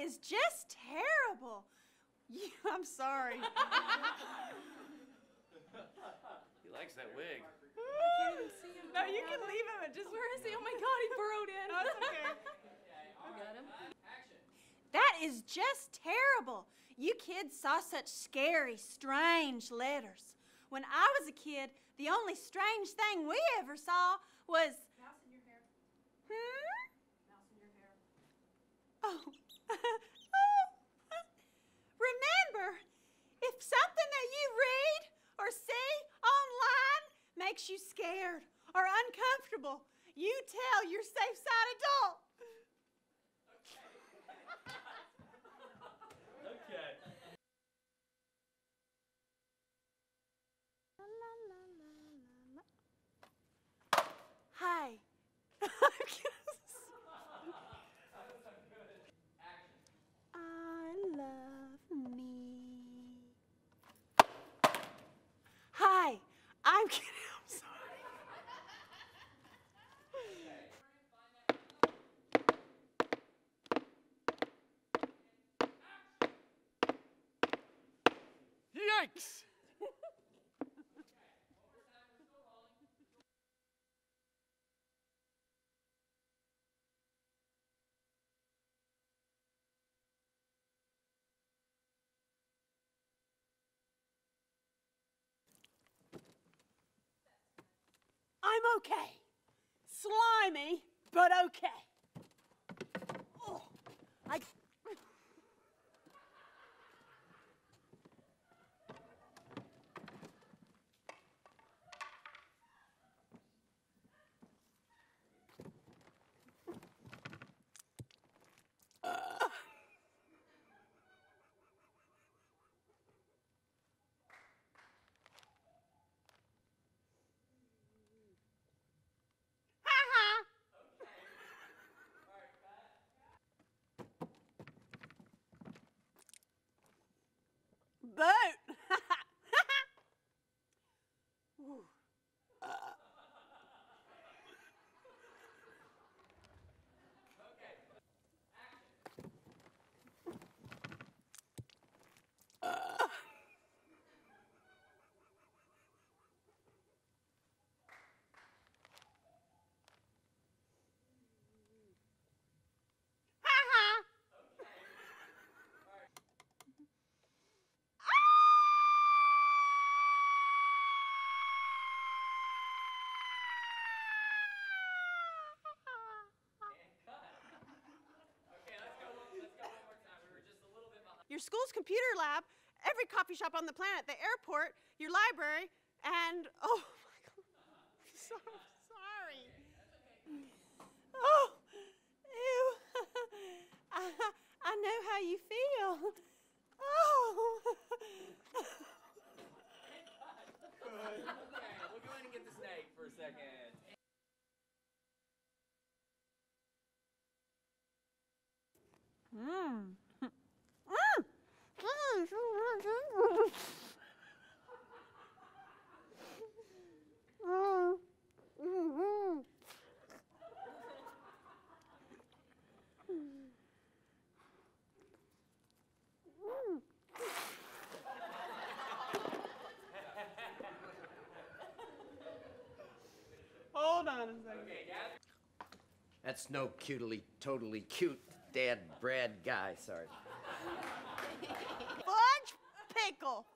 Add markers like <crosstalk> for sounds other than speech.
is just terrible. You, <laughs> I'm sorry. <laughs> He likes that wig. no, you can leave him. It just Where is he? Oh my God, he burrowed in. No, it's okay. <laughs> Got him. That is just terrible. You kids saw such scary, strange letters. When I was a kid, the only strange thing we ever saw was. Mouse in your hair. Hmm? Mouse in your hair. Oh. <laughs> Remember, if something that you read or see online makes you scared or uncomfortable, you tell your safe side adult. Okay. Hi. I love me. Hi, I'm kidding. I'm sorry. Yikes! I'm okay. Slimy, but okay. Your school's computer lab, every coffee shop on the planet, the airport, your library, and <laughs> oh my god. So sorry. Oh, ew. <laughs> I, I know how you feel. Oh. Okay, <laughs> we'll go and get the snake for a second. Mm. on a second. Okay. That's no cutely, totally cute dad Brad guy, sorry. Fudge pickle.